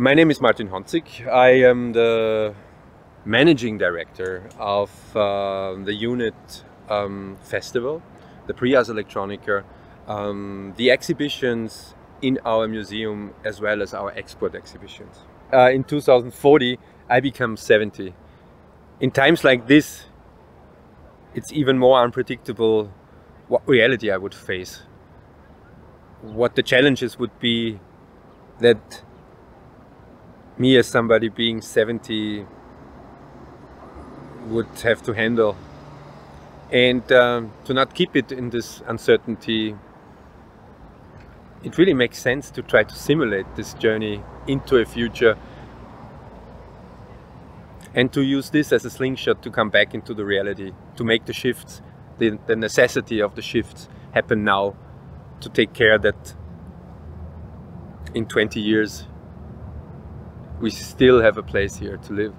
My name is Martin Honzig. I am the managing director of uh, the unit um, festival, the Prix Ars Electronica, um, the exhibitions in our museum as well as our export exhibitions. Uh, in 2040, I become 70. In times like this, it's even more unpredictable what reality I would face. What the challenges would be that me as somebody being 70 would have to handle. And um, to not keep it in this uncertainty, it really makes sense to try to simulate this journey into a future and to use this as a slingshot to come back into the reality, to make the shifts, the, the necessity of the shifts happen now, to take care that in 20 years we still have a place here to live.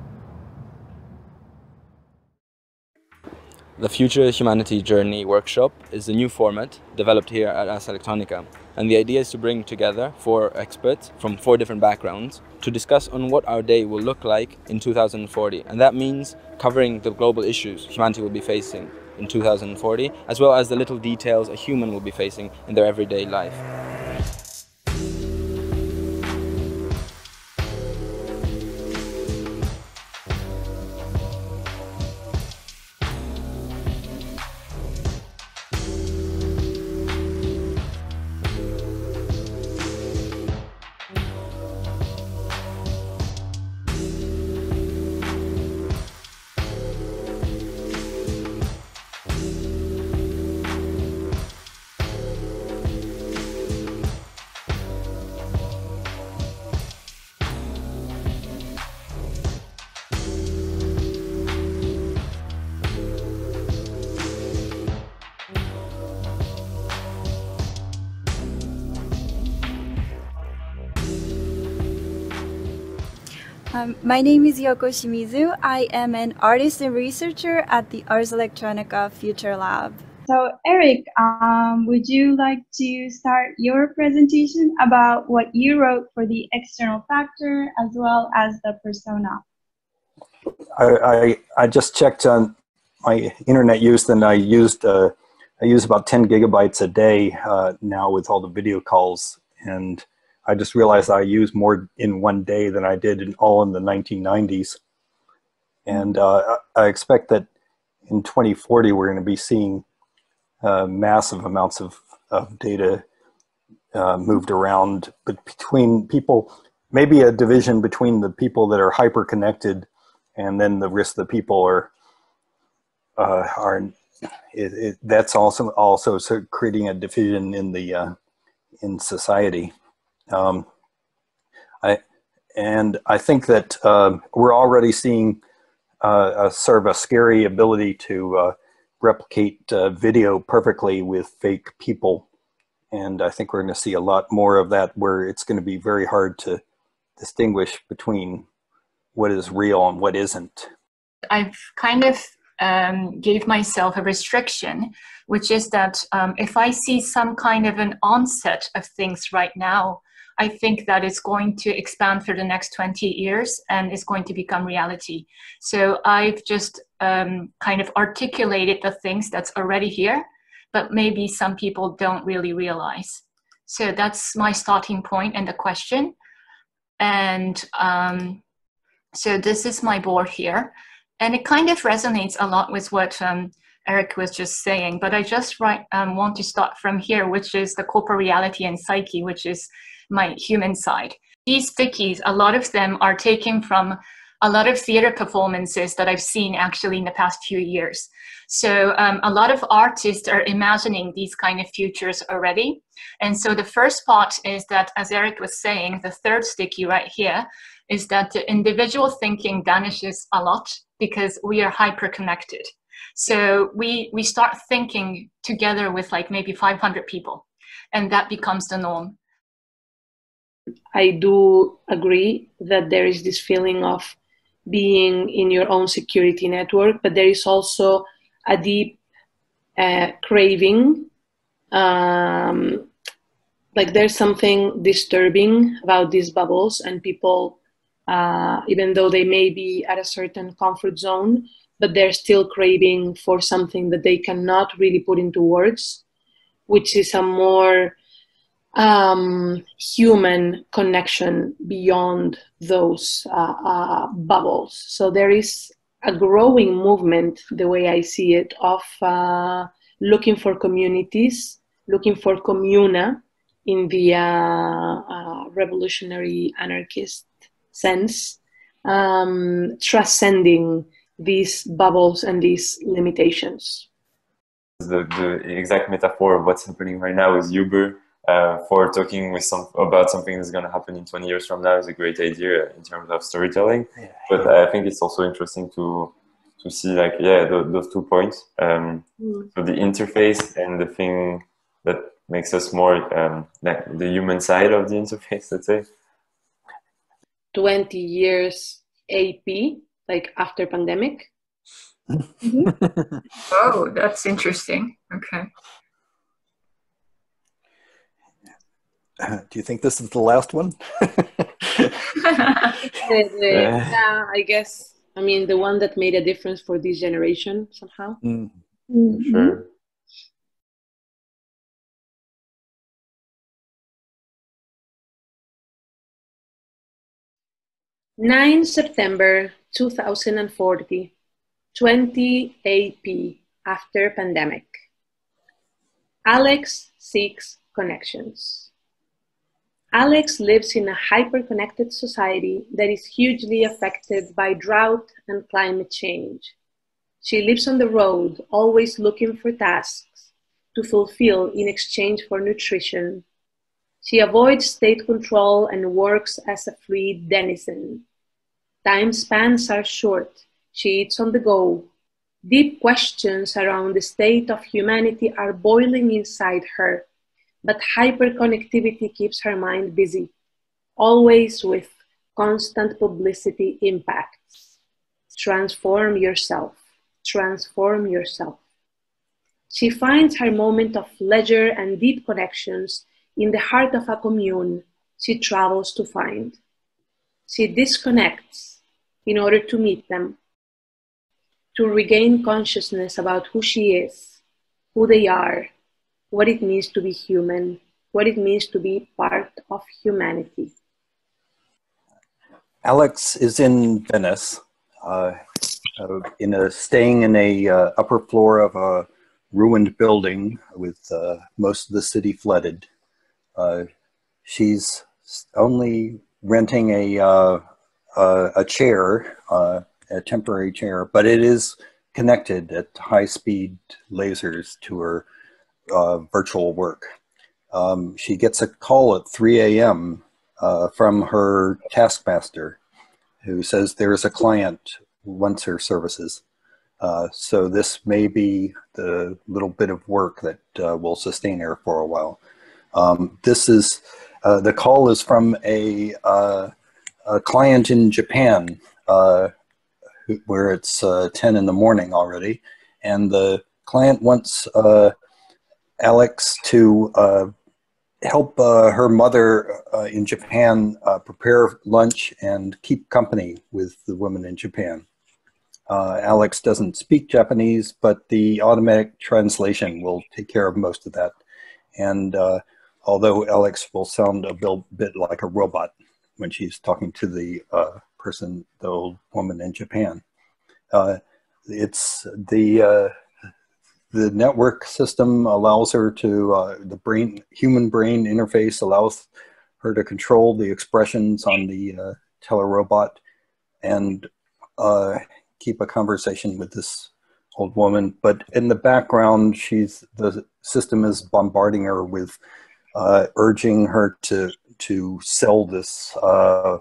The Future Humanity Journey workshop is a new format developed here at Ars Electronica. And the idea is to bring together four experts from four different backgrounds to discuss on what our day will look like in 2040. And that means covering the global issues humanity will be facing in 2040, as well as the little details a human will be facing in their everyday life. Um, my name is Yoko Shimizu. I am an artist and researcher at the Ars Electronica Future Lab. So, Eric, um, would you like to start your presentation about what you wrote for the external factor as well as the persona? I, I, I just checked on my internet use, and I used uh, I use about 10 gigabytes a day uh, now with all the video calls, and I just realized I use more in one day than I did in all in the 1990s. And uh, I expect that in 2040 we're going to be seeing uh, massive amounts of, of data uh, moved around, but between people, maybe a division between the people that are hyper connected, and then the rest of the people are uh, are. It, it, that's also also creating a division in the uh, in society. Um, I, and I think that uh, we're already seeing uh, a sort of a scary ability to uh, replicate uh, video perfectly with fake people. And I think we're going to see a lot more of that where it's going to be very hard to distinguish between what is real and what isn't. I've kind of um, gave myself a restriction, which is that um, if I see some kind of an onset of things right now, I think that it's going to expand for the next 20 years and it's going to become reality. So I've just um, kind of articulated the things that's already here, but maybe some people don't really realize. So that's my starting point and the question. And um, so this is my board here. And it kind of resonates a lot with what um, Eric was just saying, but I just um, want to start from here, which is the corporate reality and psyche, which is my human side. These fickies, a lot of them are taken from a lot of theater performances that I've seen actually in the past few years. So um, a lot of artists are imagining these kind of futures already. And so the first part is that, as Eric was saying, the third sticky right here is that the individual thinking vanishes a lot because we are hyper connected. So we, we start thinking together with like maybe 500 people and that becomes the norm. I do agree that there is this feeling of being in your own security network, but there is also a deep uh, craving um, like there's something disturbing about these bubbles and people uh, even though they may be at a certain comfort zone but they're still craving for something that they cannot really put into words which is a more um, human connection beyond those uh, uh, bubbles so there is a growing movement the way i see it of uh, looking for communities looking for communa in the uh, uh, revolutionary anarchist sense, um, transcending these bubbles and these limitations. The, the exact metaphor of what's happening right now is Uber. Uh, for talking with some about something that's going to happen in 20 years from now is a great idea in terms of storytelling. Yeah. But I think it's also interesting to to see like yeah the, those two points. Um, mm. So the interface and the thing that makes us more um, like the human side of the interface, let's say. 20 years AP, like after pandemic. Mm-hmm. oh, that's interesting. Okay. Do you think this is the last one? yeah, I guess. I mean, the one that made a difference for this generation somehow. Mm. Mm-hmm. Sure. 9 September 2040, 20 AP after pandemic. Alex seeks connections. Alex lives in a hyper-connected society that is hugely affected by drought and climate change. She lives on the road, always looking for tasks to fulfill in exchange for nutrition. She avoids state control and works as a free denizen. Time spans are short. She eats on the go. Deep questions around the state of humanity are boiling inside her, but hyperconnectivity keeps her mind busy, always with constant publicity impacts. Transform yourself. Transform yourself. She finds her moment of leisure and deep connections in the heart of a commune she travels to find. She disconnects in order to meet them, to regain consciousness about who she is, who they are, what it means to be human, what it means to be part of humanity. Alex is in Venice, uh, uh, in a staying in a uh, upper floor of a ruined building with uh, most of the city flooded. Uh, she's only renting a uh, a chair, a temporary chair, but it is connected at high speed lasers to her uh, virtual work. Um, she gets a call at 3 a.m. Uh, from her taskmaster who says there's a client wants her services. Uh, so this may be the little bit of work that uh, will sustain her for a while. Um, this is, the call is from a a client in Japan uh, where it's uh, 10 in the morning already, and the client wants uh, Alex to uh, help uh, her mother uh, in Japan prepare lunch and keep company with the women in Japan. Alex doesn't speak Japanese, but the automatic translation will take care of most of that. And although Alex will sound a bit like a robot, when she's talking to the uh, person, the old woman in Japan. Uh, it's the uh, the network system allows her to uh, the brain human brain interface allows her to control the expressions on the uh, telerobot and uh, keep a conversation with this old woman. But in the background, she's the system is bombarding her with urging her to to sell this uh,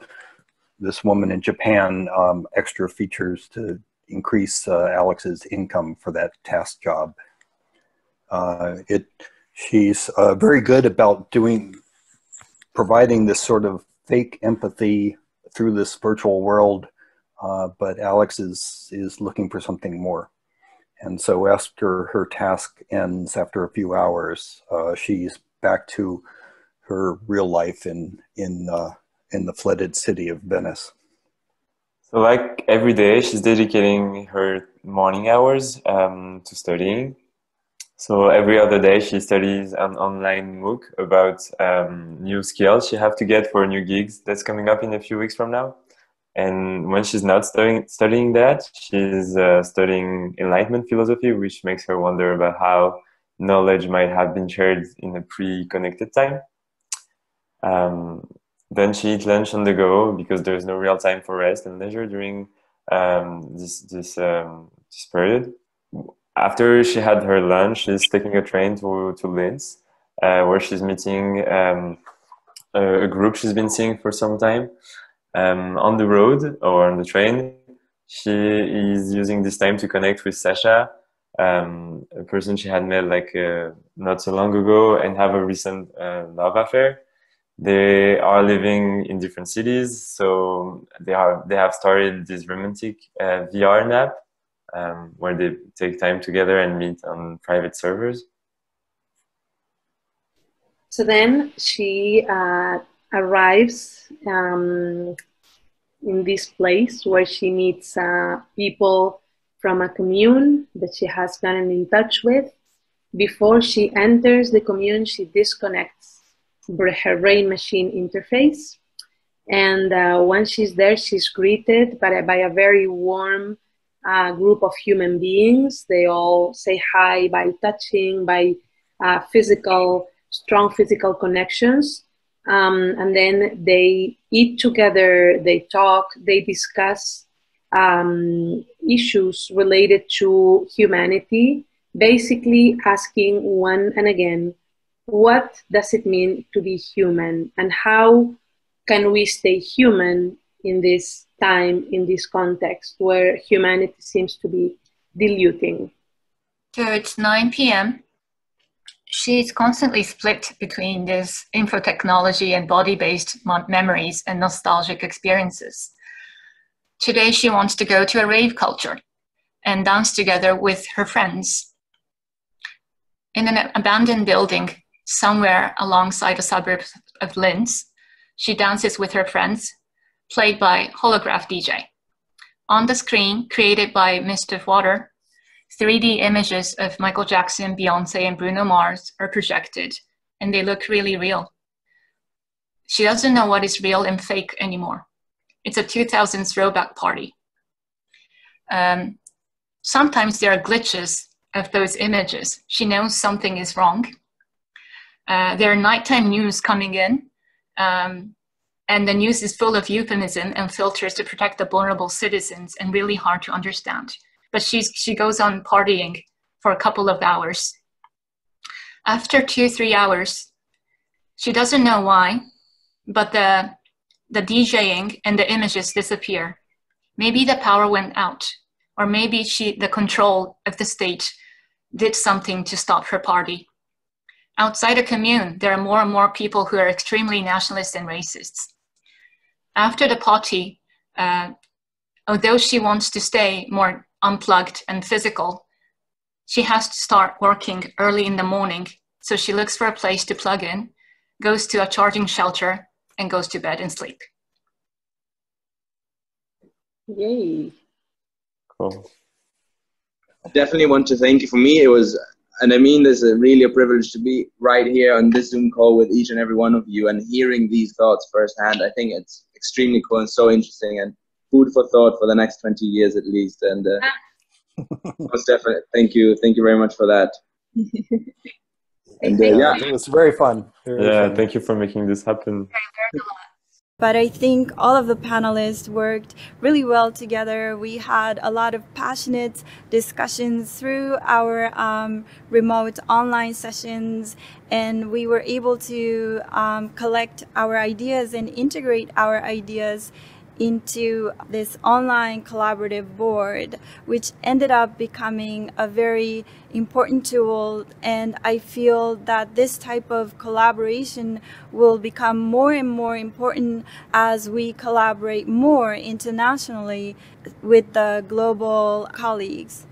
this woman in Japan um, extra features to increase uh, Alex's income for that task job. Uh, it she's uh, very good about doing providing this sort of fake empathy through this virtual world, but Alex is is looking for something more. And so after her task ends after a few hours, uh, she's back to her real life in in uh, in the flooded city of Venice. So, like every day, she's dedicating her morning hours um, to studying. So every other day, she studies an online MOOC about um, new skills she have to get for new gigs that's coming up in a few weeks from now. And when she's not studying studying that, she's uh, studying Enlightenment philosophy, which makes her wonder about how knowledge might have been shared in a pre-connected time. Um, then she eats lunch on the go because there's no real time for rest and leisure during um, this this um, this period. After she had her lunch, she's taking a train to to Linz, uh, where she's meeting um, a, a, group she's been seeing for some time. Um, on the road or on the train, she is using this time to connect with Sasha, um, a person she had met like uh, not so long ago, and have a recent uh, love affair they are living in different cities so they are they have started this romantic uh, vr nap um, where they take time together and meet on private servers. So then she uh, arrives um, in this place where she meets uh, people from a commune that she has gotten in touch with. Before she enters the commune she disconnects brain machine interface. And uh, once she's there, she's greeted by, by a very warm uh, group of human beings. They all say hi by touching, by uh, physical, strong physical connections. Um, and then they eat together, they talk, they discuss um, issues related to humanity, basically asking one and again, what does it mean to be human and how can we stay human in this time, in this context where humanity seems to be diluting? So it's 9 p.m. She's constantly split between this info technology and body based memories and nostalgic experiences. Today, she wants to go to a rave culture and dance together with her friends. In an abandoned building, somewhere alongside a suburb of Linz. She dances with her friends, played by holograph DJ. On the screen, created by Mist of Water, 3D images of Michael Jackson, Beyonce, and Bruno Mars are projected, and they look really real. She doesn't know what is real and fake anymore. It's a 2000s throwback party. Um, sometimes there are glitches of those images. She knows something is wrong, uh, there are nighttime news coming in, um, and the news is full of euphemism and filters to protect the vulnerable citizens and really hard to understand. But she's, she goes on partying for a couple of hours. After two, three hours, she doesn't know why, but the, the DJing and the images disappear. Maybe the power went out, or maybe she, the control of the state did something to stop her party Outside the commune, there are more and more people who are extremely nationalist and racist. After the party, uh, although she wants to stay more unplugged and physical, she has to start working early in the morning. So she looks for a place to plug in, goes to a charging shelter, and goes to bed and sleep. Yay. Cool. I definitely want to thank you. For me, it was and I mean this is really a privilege to be right here on this Zoom call with each and every one of you and hearing these thoughts firsthand. I think it's extremely cool and so interesting and food for thought for the next 20 years at least. And uh, most definitely, thank you. Thank you very much for that. and uh, yeah, it was very fun. Very yeah, fun. thank you for making this happen. But I think all of the panelists worked really well together. We had a lot of passionate discussions through our um, remote online sessions, and we were able to um, collect our ideas and integrate our ideas into this online collaborative board, which ended up becoming a very important tool. And I feel that this type of collaboration will become more and more important as we collaborate more internationally with the global colleagues.